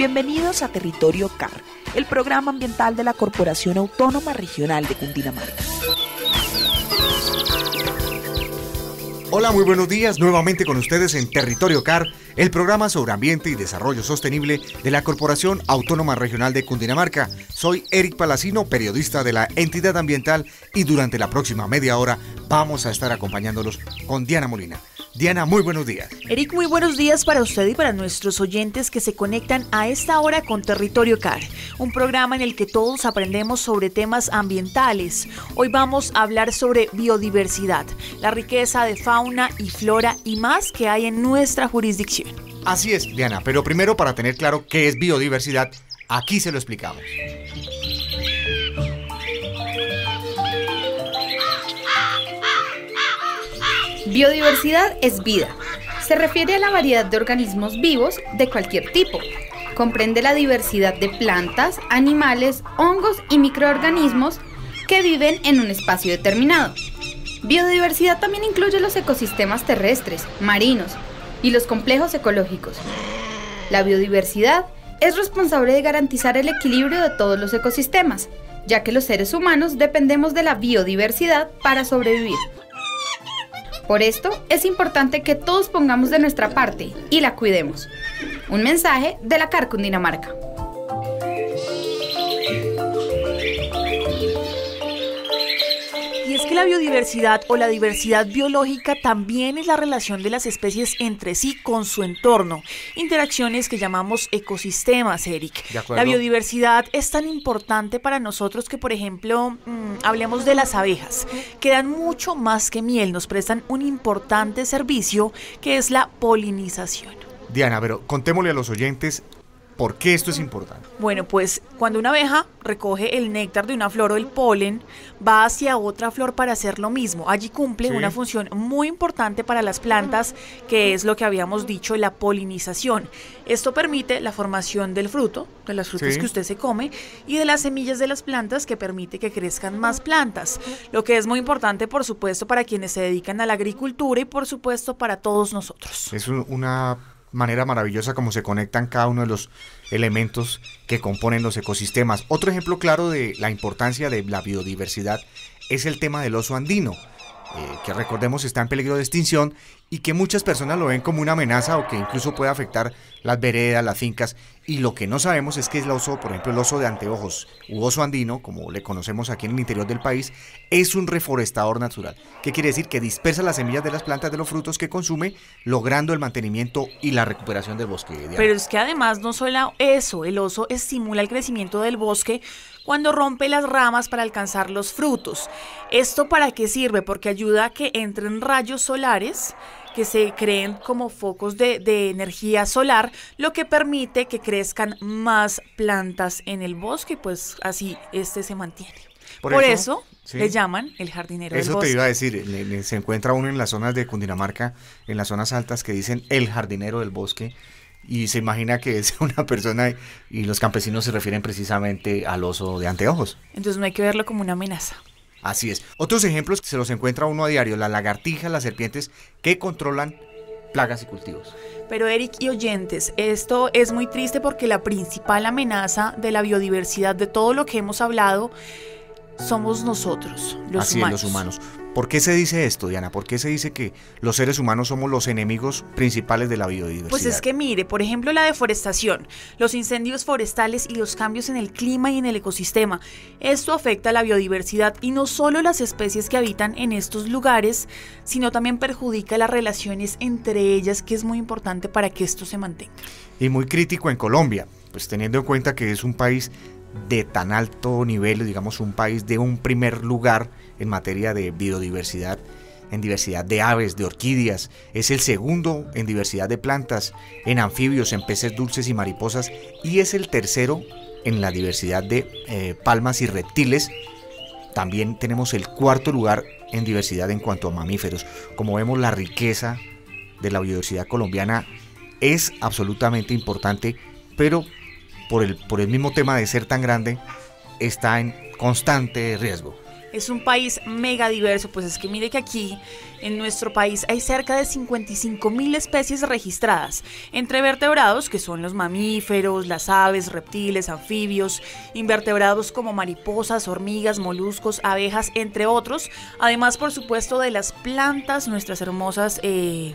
Bienvenidos a Territorio CAR, el programa ambiental de la Corporación Autónoma Regional de Cundinamarca. Hola, muy buenos días. Nuevamente con ustedes en Territorio CAR, el programa sobre ambiente y desarrollo sostenible de la Corporación Autónoma Regional de Cundinamarca. Soy Eric Palacino, periodista de la entidad ambiental, y durante la próxima media hora vamos a estar acompañándolos con Diana Molina. Diana, muy buenos días. Eric, muy buenos días para usted y para nuestros oyentes que se conectan a esta hora con Territorio CAR, un programa en el que todos aprendemos sobre temas ambientales. Hoy vamos a hablar sobre biodiversidad, la riqueza de fauna y flora y más que hay en nuestra jurisdicción. Así es, Diana, pero primero para tener claro qué es biodiversidad, aquí se lo explicamos. Biodiversidad es vida. Se refiere a la variedad de organismos vivos de cualquier tipo. Comprende la diversidad de plantas, animales, hongos y microorganismos que viven en un espacio determinado. Biodiversidad también incluye los ecosistemas terrestres, marinos y los complejos ecológicos. La biodiversidad es responsable de garantizar el equilibrio de todos los ecosistemas, ya que los seres humanos dependemos de la biodiversidad para sobrevivir. Por esto es importante que todos pongamos de nuestra parte y la cuidemos. Un mensaje de la Carcundinamarca. Y la biodiversidad o la diversidad biológica también es la relación de las especies entre sí con su entorno. Interacciones que llamamos ecosistemas, Eric. La biodiversidad es tan importante para nosotros que, por ejemplo, mmm, hablemos de las abejas, que dan mucho más que miel, nos prestan un importante servicio que es la polinización. Diana, pero contémosle a los oyentes ¿Por qué esto es importante? Bueno, pues cuando una abeja recoge el néctar de una flor o el polen, va hacia otra flor para hacer lo mismo. Allí cumple sí. una función muy importante para las plantas, que es lo que habíamos dicho, la polinización. Esto permite la formación del fruto, de las frutas sí. que usted se come, y de las semillas de las plantas, que permite que crezcan más plantas. Lo que es muy importante, por supuesto, para quienes se dedican a la agricultura y, por supuesto, para todos nosotros. Es una manera maravillosa como se conectan cada uno de los elementos que componen los ecosistemas. Otro ejemplo claro de la importancia de la biodiversidad es el tema del oso andino, eh, que recordemos está en peligro de extinción y que muchas personas lo ven como una amenaza o que incluso puede afectar las veredas, las fincas. Y lo que no sabemos es que el oso, por ejemplo, el oso de anteojos u oso andino, como le conocemos aquí en el interior del país, es un reforestador natural. ¿Qué quiere decir? Que dispersa las semillas de las plantas de los frutos que consume, logrando el mantenimiento y la recuperación del bosque. Pero es que además no solo eso, el oso estimula el crecimiento del bosque cuando rompe las ramas para alcanzar los frutos. ¿Esto para qué sirve? Porque ayuda a que entren rayos solares que se creen como focos de, de, energía solar, lo que permite que crezcan más plantas en el bosque, pues así este se mantiene. Por, Por eso, eso sí. le llaman el jardinero eso del bosque. te iba a decir, le, le, se encuentra uno en las zonas de Cundinamarca, en las zonas altas que dicen el jardinero del bosque y se imagina que es una persona y los campesinos se refieren precisamente al oso de anteojos. Entonces no hay que verlo como una amenaza. Así es. Otros ejemplos que se los encuentra uno a diario, las lagartijas, las serpientes que controlan plagas y cultivos. Pero Eric y oyentes, esto es muy triste porque la principal amenaza de la biodiversidad, de todo lo que hemos hablado, somos nosotros, los Así humanos. Es, los humanos. ¿Por qué se dice esto, Diana? ¿Por qué se dice que los seres humanos somos los enemigos principales de la biodiversidad? Pues es que mire, por ejemplo, la deforestación, los incendios forestales y los cambios en el clima y en el ecosistema. Esto afecta a la biodiversidad y no solo las especies que habitan en estos lugares, sino también perjudica las relaciones entre ellas, que es muy importante para que esto se mantenga. Y muy crítico en Colombia, pues teniendo en cuenta que es un país de tan alto nivel, digamos un país de un primer lugar en materia de biodiversidad, en diversidad de aves, de orquídeas, es el segundo en diversidad de plantas, en anfibios, en peces dulces y mariposas, y es el tercero en la diversidad de eh, palmas y reptiles. También tenemos el cuarto lugar en diversidad en cuanto a mamíferos. Como vemos, la riqueza de la biodiversidad colombiana es absolutamente importante, pero por el, por el mismo tema de ser tan grande, está en constante riesgo. es un país mega diverso, pues es que mire que aquí en nuestro país hay cerca de 55 mil especies registradas, entre vertebrados, que son los mamíferos, las aves, reptiles, anfibios, invertebrados como mariposas, hormigas, moluscos, abejas, entre otros, además por supuesto de las plantas, nuestras hermosas... Eh,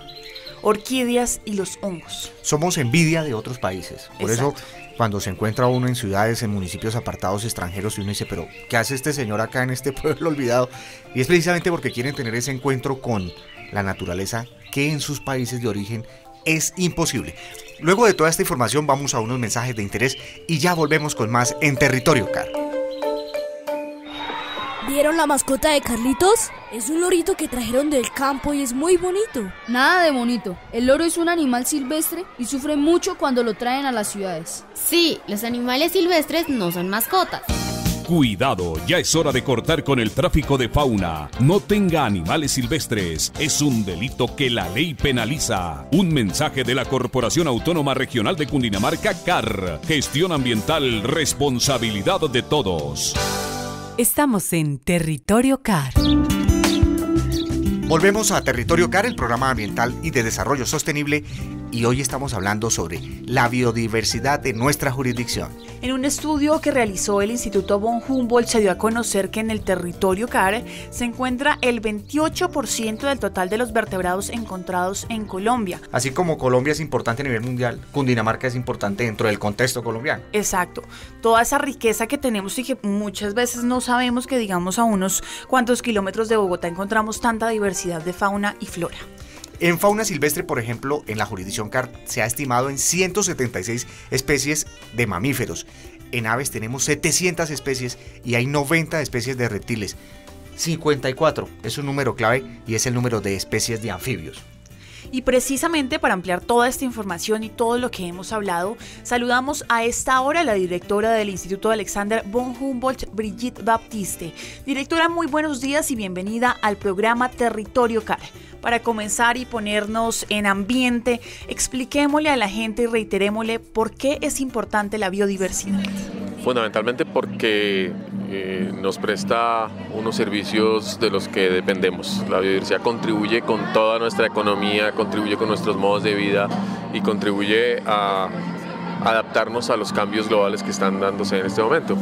orquídeas y los hongos. Somos envidia de otros países. Por eso cuando se encuentra uno en ciudades, en municipios apartados extranjeros y uno dice, pero ¿qué hace este señor acá en este pueblo olvidado? Y es precisamente porque quieren tener ese encuentro con la naturaleza que en sus países de origen es imposible. Luego de toda esta información vamos a unos mensajes de interés y ya volvemos con más en Territorio Car. ¿Vieron la mascota de Carlitos? Es un lorito que trajeron del campo y es muy bonito. Nada de bonito. El loro es un animal silvestre y sufre mucho cuando lo traen a las ciudades. Sí, los animales silvestres no son mascotas. Cuidado, ya es hora de cortar con el tráfico de fauna. No tenga animales silvestres. Es un delito que la ley penaliza. Un mensaje de la Corporación Autónoma Regional de Cundinamarca, CAR. Gestión ambiental, responsabilidad de todos. Estamos en Territorio CAR. Volvemos a Territorio CAR, el programa ambiental y de desarrollo sostenible, y hoy estamos hablando sobre la biodiversidad de nuestra jurisdicción. En un estudio que realizó el Instituto von Humboldt se dio a conocer que en el territorio CAR se encuentra el 28% del total de los vertebrados encontrados en Colombia. Así como Colombia es importante a nivel mundial, Cundinamarca es importante dentro del contexto colombiano. Exacto. Toda esa riqueza que tenemos y que muchas veces no sabemos que digamos a unos cuantos kilómetros de Bogotá encontramos tanta diversidad de fauna y flora. En fauna silvestre, por ejemplo, en la jurisdicción CAR se ha estimado en 176 especies de mamíferos. En aves tenemos 700 especies y hay 90 especies de reptiles. 54 es un número clave y es el número de especies de anfibios. Y precisamente para ampliar toda esta información y todo lo que hemos hablado, saludamos a esta hora a la directora del Instituto Alexander von Humboldt, Brigitte Baptiste. Directora, muy buenos días y bienvenida al programa Territorio CAR. Para comenzar y ponernos en ambiente, expliquémosle a la gente y reiterémosle por qué es importante la biodiversidad. Fundamentalmente porque eh, nos presta unos servicios de los que dependemos. La biodiversidad contribuye con toda nuestra economía, contribuye con nuestros modos de vida y contribuye a adaptarnos a los cambios globales que están dándose en este momento.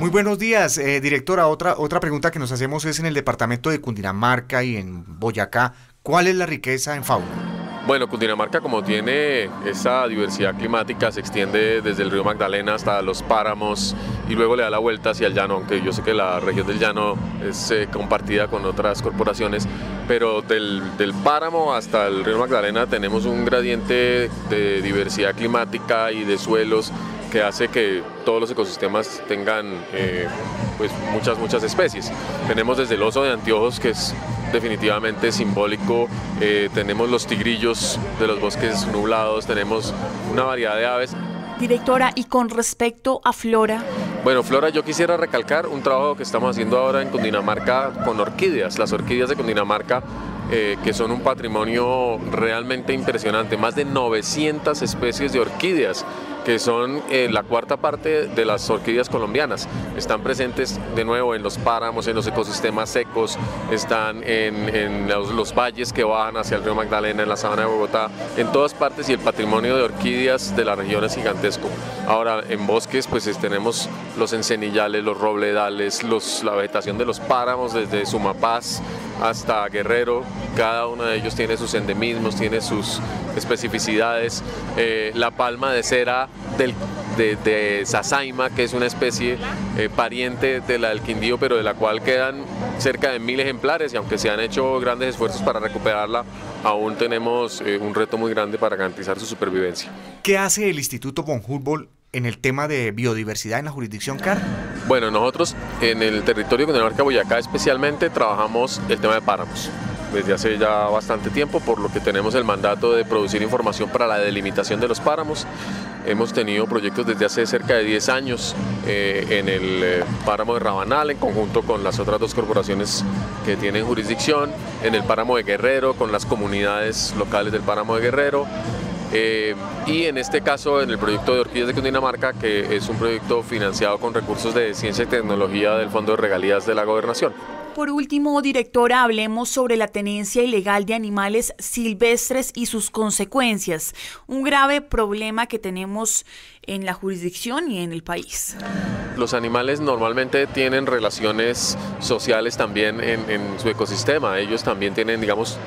Muy buenos días, eh, directora. Otra, otra pregunta que nos hacemos es en el departamento de Cundinamarca y en Boyacá, ¿cuál es la riqueza en fauna? Bueno, Cundinamarca como tiene esa diversidad climática, se extiende desde el río Magdalena hasta los páramos y luego le da la vuelta hacia el llano, aunque yo sé que la región del llano es eh, compartida con otras corporaciones, pero del, páramo hasta el río Magdalena tenemos un gradiente de diversidad climática y de suelos que hace que todos los ecosistemas tengan eh, pues muchas, muchas especies. Tenemos desde el oso de anteojos, que es definitivamente simbólico. Eh, tenemos los tigrillos de los bosques nublados, tenemos una variedad de aves. Directora, y con respecto a Flora. Bueno, Flora, yo quisiera recalcar un trabajo que estamos haciendo ahora en Cundinamarca con orquídeas. Las orquídeas de Cundinamarca eh, que son un patrimonio realmente impresionante, más de 900 especies de orquídeas, que son eh, la cuarta parte de las orquídeas colombianas. Están presentes de nuevo en los páramos, en los ecosistemas secos, están en, los, valles que bajan hacia el río Magdalena, en la sabana de Bogotá, en todas partes y el patrimonio de orquídeas de la región es gigantesco. Ahora, en bosques pues tenemos los encenillales, los robledales, los, la vegetación de los páramos desde Sumapaz hasta Guerrero, cada uno de ellos tiene sus endemismos, tiene sus especificidades. Eh, la palma de cera del, de, de, Sasaima, que es una especie eh, pariente de la del Quindío, pero de la cual quedan cerca de mil ejemplares y aunque se han hecho grandes esfuerzos para recuperarla, aún tenemos eh, un reto muy grande para garantizar su supervivencia. ¿Qué hace el Instituto von Humboldt en el tema de biodiversidad en la jurisdicción CAR? Bueno, nosotros en el territorio de Cundinamarca Boyacá especialmente trabajamos el tema de páramos desde hace ya bastante tiempo, por lo que tenemos el mandato de producir información para la delimitación de los páramos. Hemos tenido proyectos desde hace cerca de 10 años eh, en el eh, páramo de Rabanal, en conjunto con las otras dos corporaciones que tienen jurisdicción, en el páramo de Guerrero, con las comunidades locales del páramo de Guerrero, Eh, y en este caso, en el proyecto de Orquídeas de Cundinamarca, que es un proyecto financiado con recursos de ciencia y tecnología del Fondo de Regalías de la Gobernación. Por último, directora, hablemos sobre la tenencia ilegal de animales silvestres y sus consecuencias, un grave problema que tenemos en la jurisdicción y en el país. Los animales normalmente tienen relaciones sociales también en, su ecosistema, ellos también tienen, digamos,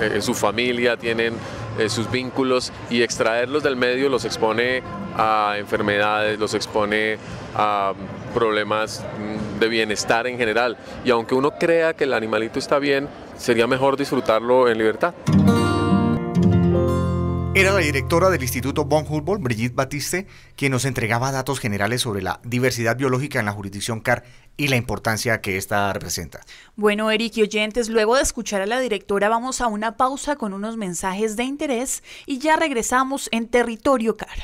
eh, su familia, tienen eh, sus vínculos y extraerlos del medio los expone a enfermedades, los expone a problemas mm, de bienestar en general. Y aunque uno crea que el animalito está bien, sería mejor disfrutarlo en libertad. Era la directora del Instituto Von Humboldt, Brigitte Batiste, quien nos entregaba datos generales sobre la diversidad biológica en la jurisdicción CAR y la importancia que esta representa. Bueno, Eric y oyentes, luego de escuchar a la directora vamos a una pausa con unos mensajes de interés y ya regresamos en Territorio CAR.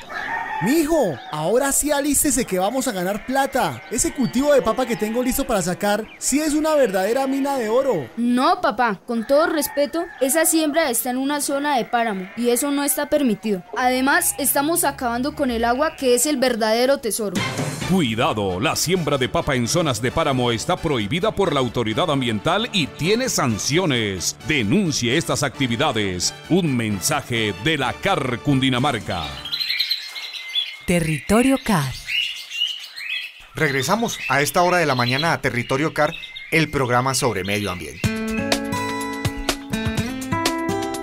Mijo, ahora sí alístese que vamos a ganar plata. Ese cultivo de papa que tengo listo para sacar sí es una verdadera mina de oro. No, papá, con todo respeto, esa siembra está en una zona de páramo y eso no está permitido. Además, estamos acabando con el agua que es el verdadero tesoro. Cuidado, la siembra de papa en zonas de páramo está prohibida por la autoridad ambiental y tiene sanciones. Denuncie estas actividades. Un mensaje de la CAR Cundinamarca. Territorio CAR. Regresamos a esta hora de la mañana a Territorio CAR, el programa sobre medio ambiente.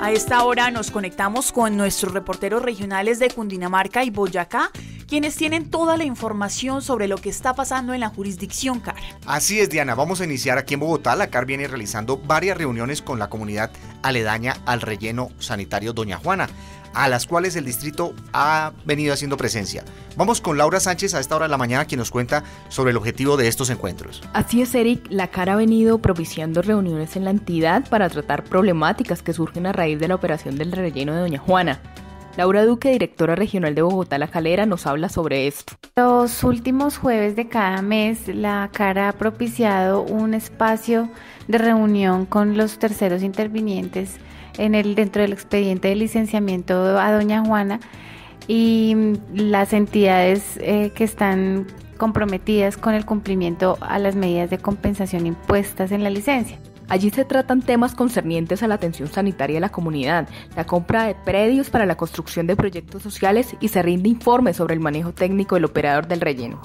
A esta hora nos conectamos con nuestros reporteros regionales de Cundinamarca y Boyacá quienes tienen toda la información sobre lo que está pasando en la jurisdicción CAR. Así es, Diana. Vamos a iniciar aquí en Bogotá. La CAR viene realizando varias reuniones con la comunidad aledaña al relleno sanitario Doña Juana a las cuales el distrito ha venido haciendo presencia. Vamos con Laura Sánchez a esta hora de la mañana quien nos cuenta sobre el objetivo de estos encuentros. Así es, Eric, la CAR ha venido propiciando reuniones en la entidad para tratar problemáticas que surgen a raíz de la operación del relleno de Doña Juana. Laura Duque, directora regional de Bogotá La Calera, nos habla sobre esto. Los últimos jueves de cada mes, la CARA ha propiciado un espacio de reunión con los terceros intervinientes en el, dentro del expediente de licenciamiento a Doña Juana y las entidades eh, que están comprometidas con el cumplimiento a las medidas de compensación impuestas en la licencia. Allí se tratan temas concernientes a la atención sanitaria de la comunidad, la compra de predios para la construcción de proyectos sociales y se rinde informe sobre el manejo técnico del operador del relleno.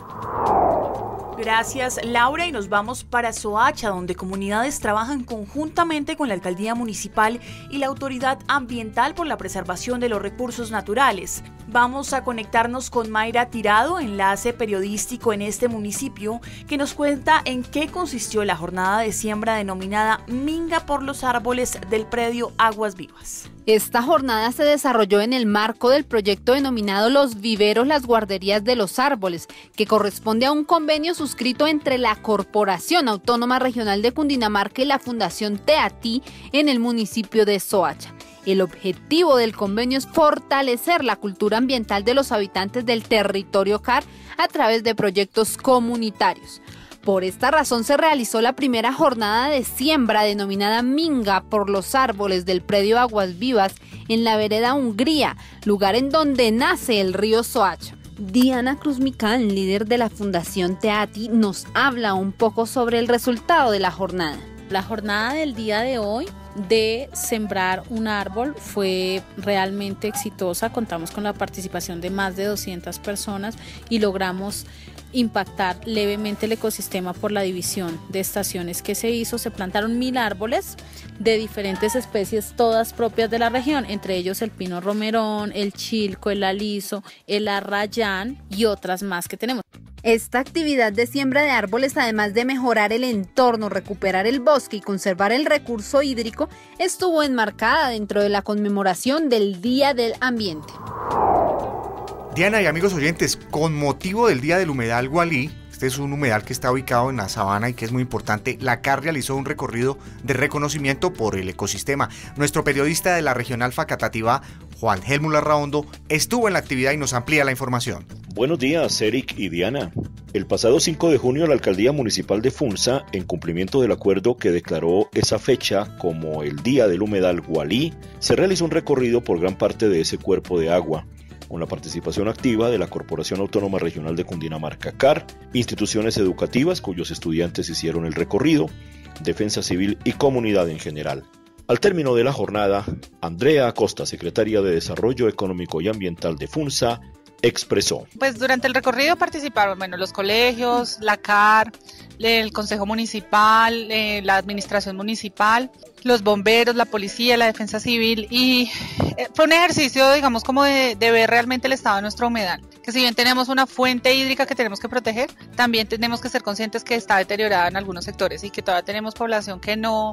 Gracias Laura y nos vamos para Soacha, donde comunidades trabajan conjuntamente con la alcaldía municipal y la autoridad ambiental por la preservación de los recursos naturales. Vamos a conectarnos con Mayra Tirado, enlace periodístico en este municipio, que nos cuenta en qué consistió la jornada de siembra denominada Minga por los árboles del predio Aguas Vivas. Esta jornada se desarrolló en el marco del proyecto denominado Los Viveros, las Guarderías de los Árboles, que corresponde a un convenio suscrito entre la Corporación Autónoma Regional de Cundinamarca y la Fundación Teatí en el municipio de Soacha. El objetivo del convenio es fortalecer la cultura ambiental de los habitantes del territorio CAR a través de proyectos comunitarios. Por esta razón se realizó la primera jornada de siembra denominada Minga por los árboles del predio Aguas Vivas en la vereda Hungría, lugar en donde nace el río Soacha. Diana Cruz Micán, líder de la Fundación Teati, nos habla un poco sobre el resultado de la jornada. La jornada del día de hoy de sembrar un árbol fue realmente exitosa. Contamos con la participación de más de 200 personas y logramos impactar levemente el ecosistema por la división de estaciones que se hizo. Se plantaron mil árboles de diferentes especies, todas propias de la región, entre ellos el pino romerón, el chilco, el aliso, el arrayán y otras más que tenemos. Esta actividad de siembra de árboles, además de mejorar el entorno, recuperar el bosque y conservar el recurso hídrico, estuvo enmarcada dentro de la conmemoración del Día del Ambiente. Diana y amigos oyentes, con motivo del Día del Humedal Gualí, este es un humedal que está ubicado en la sabana y que es muy importante. La CAR realizó un recorrido de reconocimiento por el ecosistema. Nuestro periodista de la regional Facatativá, Juan Helmut Larraondo, estuvo en la actividad y nos amplía la información. Buenos días, Eric y Diana. El pasado 5 de junio, la alcaldía municipal de Funza, en cumplimiento del acuerdo que declaró esa fecha como el Día del Humedal Gualí, se realizó un recorrido por gran parte de ese cuerpo de agua, con la participación activa de la Corporación Autónoma Regional de Cundinamarca, CAR, instituciones educativas cuyos estudiantes hicieron el recorrido, defensa civil y comunidad en general. Al término de la jornada, Andrea Acosta, secretaria de Desarrollo Económico y Ambiental de FUNSA, expresó. Pues durante el recorrido participaron bueno, los colegios, la CAR, el Consejo Municipal, eh, la Administración Municipal, los bomberos, la policía, la defensa civil y eh, fue un ejercicio, digamos, como de, de, ver realmente el estado de nuestra humedal. Que si bien tenemos una fuente hídrica que tenemos que proteger, también tenemos que ser conscientes que está deteriorada en algunos sectores y que todavía tenemos población que no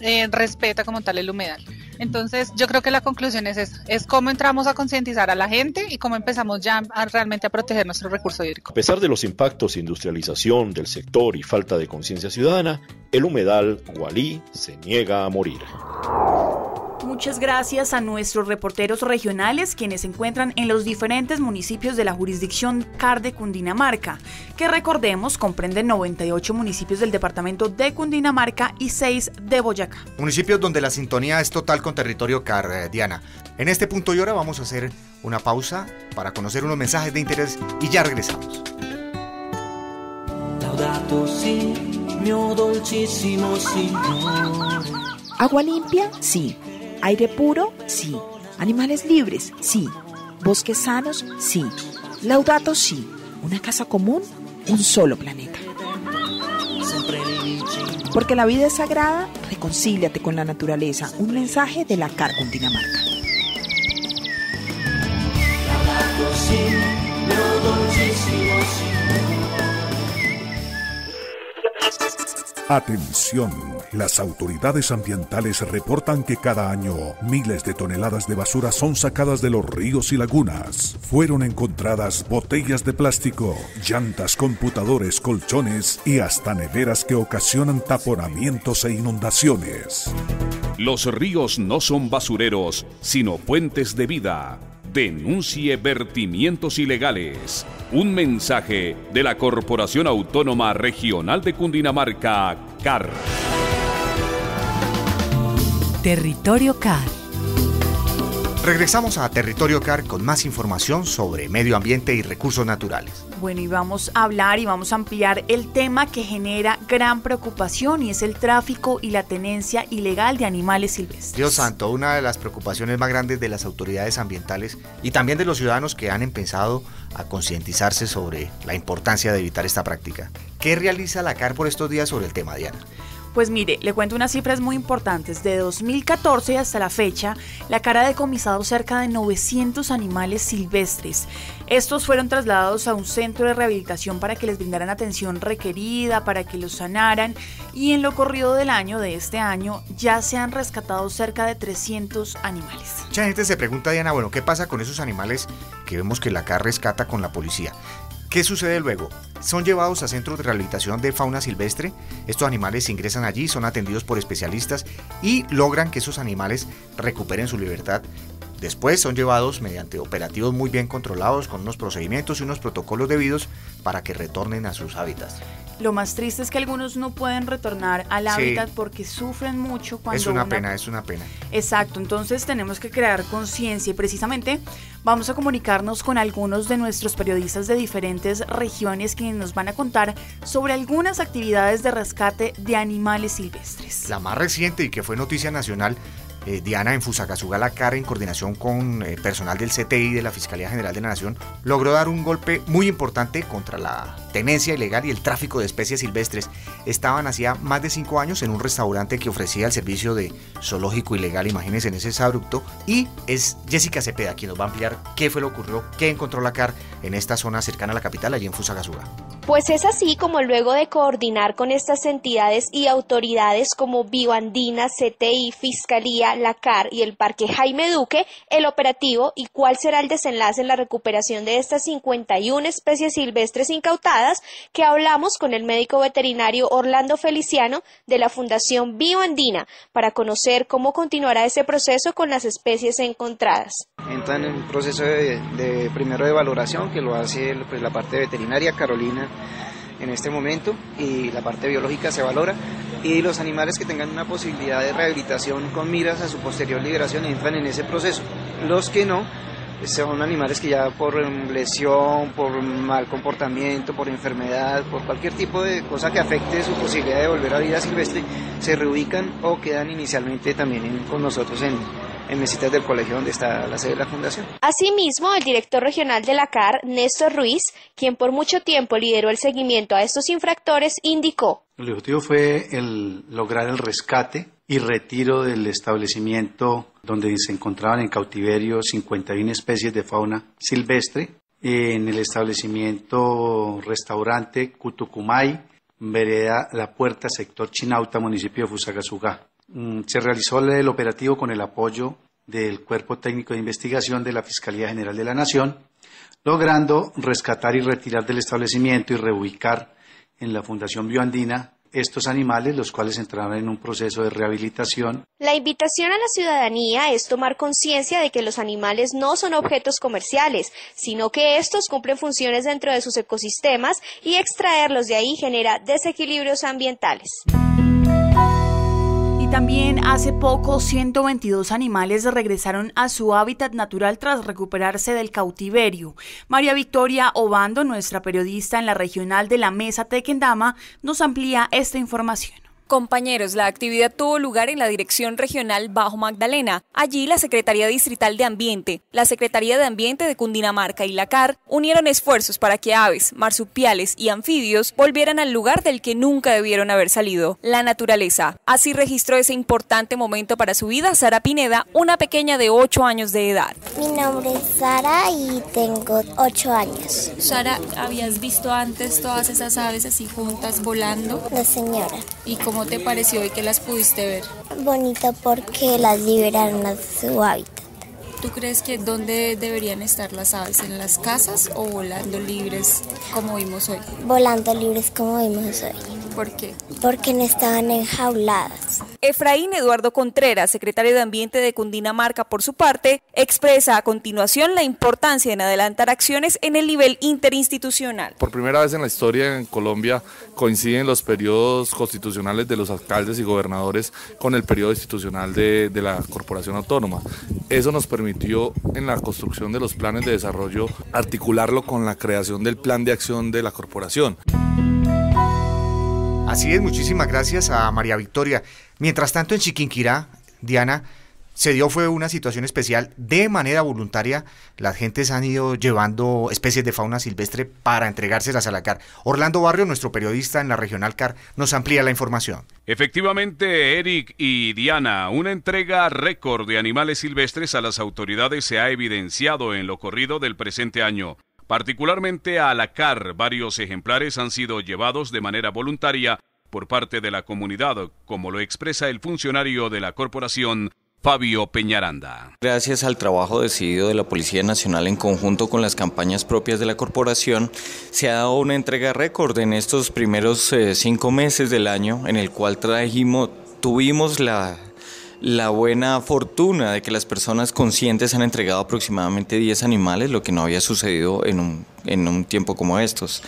eh, respeta como tal el humedal. Entonces, yo creo que la conclusión es esa, es cómo entramos a concientizar a la gente y cómo empezamos ya a, realmente a proteger nuestro recurso hídrico. A pesar de los impactos de industrialización del sector y falta de conciencia ciudadana, el humedal Gualí se niega a morir. Muchas gracias a nuestros reporteros regionales quienes se encuentran en los diferentes municipios de la jurisdicción CAR de Cundinamarca, que recordemos comprenden 98 municipios del departamento de Cundinamarca y 6 de Boyacá. Municipios donde la sintonía es total con territorio CAR, eh, Diana. En este punto y hora vamos a hacer una pausa para conocer unos mensajes de interés y ya regresamos. Laudato si, mio dolcissimo Signore. Agua limpia, sí. Aire puro, sí. Animales libres, sí. Bosques sanos, sí. Laudato sí. Una casa común, un solo planeta. Porque la vida es sagrada, reconcíliate con la naturaleza. Un mensaje de la CAR Cundinamarca. Atención, las autoridades ambientales reportan que cada año miles de toneladas de basura son sacadas de los ríos y lagunas. Fueron encontradas botellas de plástico, llantas, computadores, colchones y hasta neveras que ocasionan taponamientos e inundaciones. Los ríos no son basureros, sino puentes de vida. Denuncie vertimientos ilegales. Un mensaje de la Corporación Autónoma Regional de Cundinamarca, CAR. Territorio CAR. Regresamos a Territorio CAR con más información sobre medio ambiente y recursos naturales. Bueno, y vamos a hablar y vamos a ampliar el tema que genera gran preocupación y es el tráfico y la tenencia ilegal de animales silvestres. Dios santo, una de las preocupaciones más grandes de las autoridades ambientales y también de los ciudadanos que han empezado a concientizarse sobre la importancia de evitar esta práctica. ¿Qué realiza la CAR por estos días sobre el tema, Diana? Pues mire, le cuento unas cifras muy importantes. De 2014 hasta la fecha, la cara ha decomisado cerca de 900 animales silvestres. Estos fueron trasladados a un centro de rehabilitación para que les brindaran atención requerida, para que los sanaran y en lo corrido del año de este año ya se han rescatado cerca de 300 animales. Mucha gente se pregunta, Diana, bueno, ¿qué pasa con esos animales que vemos que la CAR rescata con la policía? ¿Qué sucede luego? Son llevados a centros de rehabilitación de fauna silvestre. Estos animales ingresan allí, son atendidos por especialistas y logran que esos animales recuperen su libertad. Después son llevados mediante operativos muy bien controlados con unos procedimientos y unos protocolos debidos para que retornen a sus hábitats. Lo más triste es que algunos no pueden retornar al Sí. hábitat porque sufren mucho cuando Es una una- pena, es una pena. Exacto, entonces tenemos que crear conciencia y precisamente vamos a comunicarnos con algunos de nuestros periodistas de diferentes regiones quienes nos van a contar sobre algunas actividades de rescate de animales silvestres. La más reciente y que fue noticia nacional, eh, Diana en Fusagasugá, la CAR, en coordinación con eh, personal del CTI de la Fiscalía General de la Nación, logró dar un golpe muy importante contra la tenencia ilegal y el tráfico de especies silvestres. Estaban hacía más de cinco años en un restaurante que ofrecía el servicio de zoológico ilegal, imagínense en ese abrupto. Y es Jessica Cepeda quien nos va a ampliar qué fue lo que ocurrió, qué encontró la CAR en esta zona cercana a la capital, allí en Fusagasugá. Pues es así como luego de coordinar con estas entidades y autoridades como Bioandina, CTI, Fiscalía, la CAR y el Parque Jaime Duque, el operativo y cuál será el desenlace en la recuperación de estas 51 especies silvestres incautadas, que hablamos con el médico veterinario Orlando Feliciano de la Fundación Bioandina para conocer cómo continuará ese proceso con las especies encontradas. Entran en un proceso de, primero de valoración que lo hace pues, la parte veterinaria Carolina en este momento y la parte biológica se valora y los animales que tengan una posibilidad de rehabilitación con miras a su posterior liberación entran en ese proceso. Los que no, son animales que ya por lesión, por mal comportamiento, por enfermedad, por cualquier tipo de cosa que afecte su posibilidad de volver a vida silvestre, se reubican o quedan inicialmente también con nosotros en, en mesitas del colegio donde está la sede de la fundación. Asimismo, el director regional de la CAR, Néstor Ruiz, quien por mucho tiempo lideró el seguimiento a estos infractores, indicó. El objetivo fue el lograr el rescate y retiro del establecimiento donde se encontraban en cautiverio 51 especies de fauna silvestre, en el establecimiento restaurante Cutucumay, vereda La Puerta, sector Chinauta, municipio de Fusagasugá. Mm, se realizó el operativo con el apoyo del Cuerpo Técnico de Investigación de la Fiscalía General de la Nación, logrando rescatar y retirar del establecimiento y reubicar en la Fundación Bioandina estos animales, los cuales entraron en un proceso de rehabilitación. La invitación a la ciudadanía es tomar conciencia de que los animales no son objetos comerciales, sino que estos cumplen funciones dentro de sus ecosistemas y extraerlos de ahí genera desequilibrios ambientales. También hace poco 122 animales regresaron a su hábitat natural tras recuperarse del cautiverio. María Victoria Obando, nuestra periodista en la regional de la Mesa Tequendama, nos amplía esta información. Compañeros, la actividad tuvo lugar en la Dirección Regional Bajo Magdalena. Allí la Secretaría Distrital de Ambiente, la Secretaría de Ambiente de Cundinamarca y la CAR unieron esfuerzos para que aves, marsupiales y anfibios volvieran al lugar del que nunca debieron haber salido, la naturaleza. Así registró ese importante momento para su vida Sara Pineda, una pequeña de 8 años de edad. Mi nombre es Sara y tengo 8 años. Sara, ¿habías visto antes todas esas aves así juntas volando? La señora. ¿Y cómo ¿Cómo te pareció hoy que las pudiste ver? Bonito porque las liberaron a su hábitat. ¿Tú crees que dónde deberían estar las aves? ¿En las casas o volando libres como vimos hoy? Volando libres como vimos hoy. ¿Por qué? Porque no estaban enjauladas. Efraín Eduardo Contreras, secretario de Ambiente de Cundinamarca, por su parte, expresa a continuación la importancia en adelantar acciones en el nivel interinstitucional. Por primera vez en la historia en Colombia coinciden los periodos constitucionales de los alcaldes y gobernadores con el periodo institucional de, de la corporación autónoma. Eso nos permitió en la construcción de los planes de desarrollo articularlo con la creación del plan de acción de la corporación. Así es, muchísimas gracias a María Victoria. Mientras tanto, en Chiquinquirá, Diana, se dio fue una situación especial. De manera voluntaria, las gentes han ido llevando especies de fauna silvestre para entregárselas a la CAR. Orlando Barrio, nuestro periodista en la regional CAR, nos amplía la información. Efectivamente, Eric y Diana, una entrega récord de animales silvestres a las autoridades se ha evidenciado en lo corrido del presente año. Particularmente a la CAR, varios ejemplares han sido llevados de manera voluntaria por parte de la comunidad, como lo expresa el funcionario de la corporación, Fabio Peñaranda. Gracias al trabajo decidido de la Policía Nacional en conjunto con las campañas propias de la corporación, se ha dado una entrega récord en estos primeros eh, cinco meses del año, en el cual trajimos, tuvimos la la buena fortuna de que las personas conscientes han entregado aproximadamente 10 animales, lo que no había sucedido en un, en un tiempo como estos.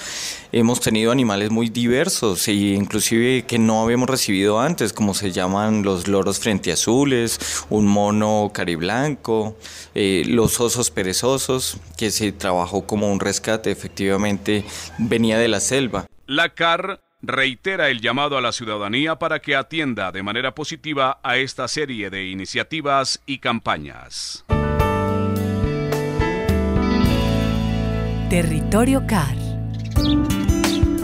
Hemos tenido animales muy diversos e inclusive que no habíamos recibido antes, como se llaman los loros frente azules, un mono cariblanco, eh, los osos perezosos, que se trabajó como un rescate, efectivamente venía de la selva. La CAR reitera el llamado a la ciudadanía para que atienda de manera positiva a esta serie de iniciativas y campañas. Territorio CAR.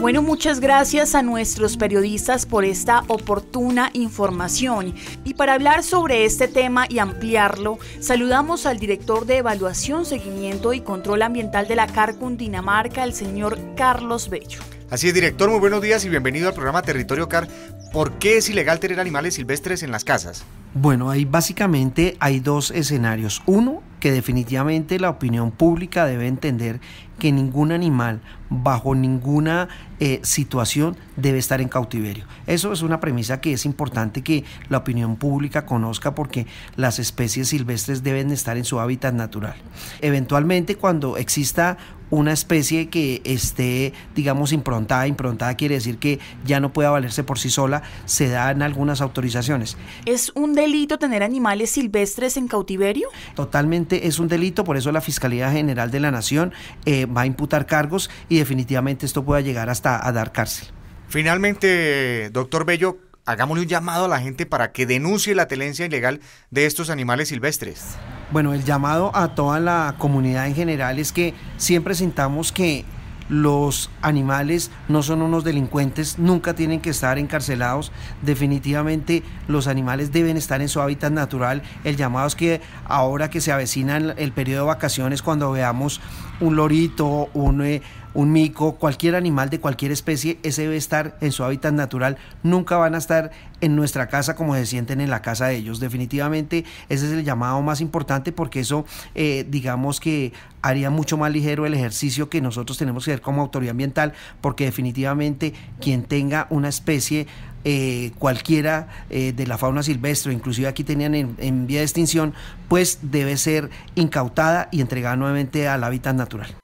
Bueno, muchas gracias a nuestros periodistas por esta oportuna información. Y para hablar sobre este tema y ampliarlo, saludamos al director de Evaluación, Seguimiento y Control Ambiental de la CAR Cundinamarca, el señor Carlos Bello. Así es, director, muy buenos días y bienvenido al programa Territorio CAR. ¿Por qué es ilegal tener animales silvestres en las casas? Bueno, ahí básicamente hay dos escenarios. Uno, que definitivamente la opinión pública debe entender que ningún animal bajo ninguna eh, situación debe estar en cautiverio. Eso es una premisa que es importante que la opinión pública conozca porque las especies silvestres deben estar en su hábitat natural. Eventualmente cuando exista una especie que esté, digamos, improntada. Improntada quiere decir que ya no pueda valerse por sí sola, se dan algunas autorizaciones. ¿Es un delito tener animales silvestres en cautiverio? Totalmente es un delito, por eso la Fiscalía General de la Nación eh, va a imputar cargos y definitivamente esto pueda llegar hasta a dar cárcel. Finalmente, doctor Bello, hagámosle un llamado a la gente para que denuncie la tenencia ilegal de estos animales silvestres. Bueno, el llamado a toda la comunidad en general es que siempre sintamos que los animales no son unos delincuentes, nunca tienen que estar encarcelados. Definitivamente los animales deben estar en su hábitat natural. El llamado es que ahora que se avecina el periodo de vacaciones, cuando veamos un lorito, un... Un mico, cualquier animal de cualquier especie, ese debe estar en su hábitat natural. Nunca van a estar en nuestra casa como se sienten en la casa de ellos. Definitivamente ese es el llamado más importante porque eso, eh, digamos que haría mucho más ligero el ejercicio que nosotros tenemos que hacer como autoridad ambiental, porque definitivamente quien tenga una especie eh, cualquiera eh, de la fauna silvestre, inclusive aquí tenían en, en, vía de extinción, pues debe ser incautada y entregada nuevamente al hábitat natural.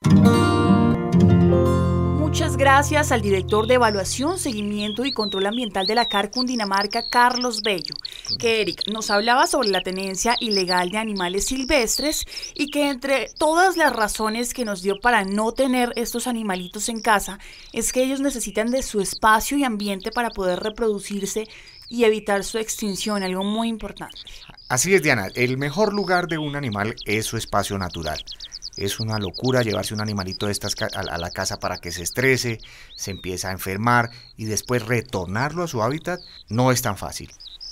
Muchas gracias al director de Evaluación, Seguimiento y Control Ambiental de la CAR Cundinamarca, Carlos Bello, que Eric nos hablaba sobre la tenencia ilegal de animales silvestres y que entre todas las razones que nos dio para no tener estos animalitos en casa es que ellos necesitan de su espacio y ambiente para poder reproducirse y evitar su extinción, algo muy importante. Así es, Diana, el mejor lugar de un animal es su espacio natural. Es una locura llevarse un animalito de estas a la casa para que se estrese, se empieza a enfermar y después retornarlo a su hábitat no es tan fácil.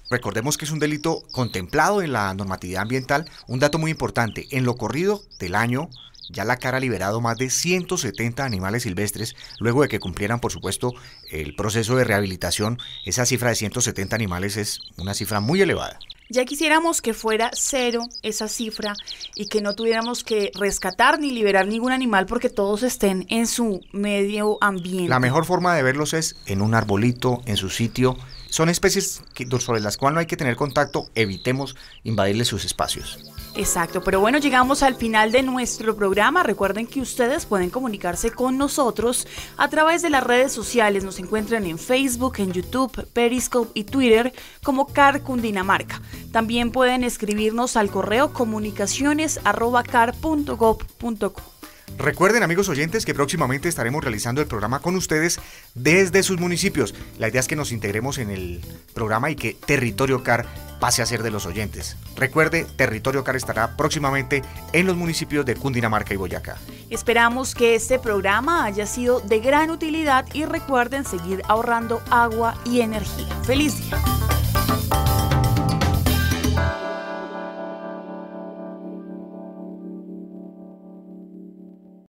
Recordemos que es un delito contemplado en la normatividad ambiental. Un dato muy importante, en lo corrido del año, ya la CAR ha liberado más de 170 animales silvestres luego de que cumplieran, por supuesto, el proceso de rehabilitación. Esa cifra de 170 animales es una cifra muy elevada. Ya quisiéramos que fuera cero esa cifra y que no tuviéramos que rescatar ni liberar ningún animal porque todos estén en su medio ambiente. La mejor forma de verlos es en un arbolito, en su sitio. Son especies que, sobre las cuales no hay que tener contacto, evitemos invadirles sus espacios. Exacto, pero bueno, llegamos al final de nuestro programa. Recuerden que ustedes pueden comunicarse con nosotros a través de las redes sociales. Nos encuentran en Facebook, en YouTube, Periscope y Twitter como Car Cundinamarca. También pueden escribirnos al correo comunicaciones@car.gov.co. Recuerden amigos oyentes que próximamente estaremos realizando el programa con ustedes desde sus municipios. La idea es que nos integremos en el programa y que Territorio Car pase a ser de los oyentes. Recuerde, Territorio Car estará próximamente en los municipios de Cundinamarca y Boyacá. Esperamos que este programa haya sido de gran utilidad y recuerden seguir ahorrando agua y energía. ¡Feliz día!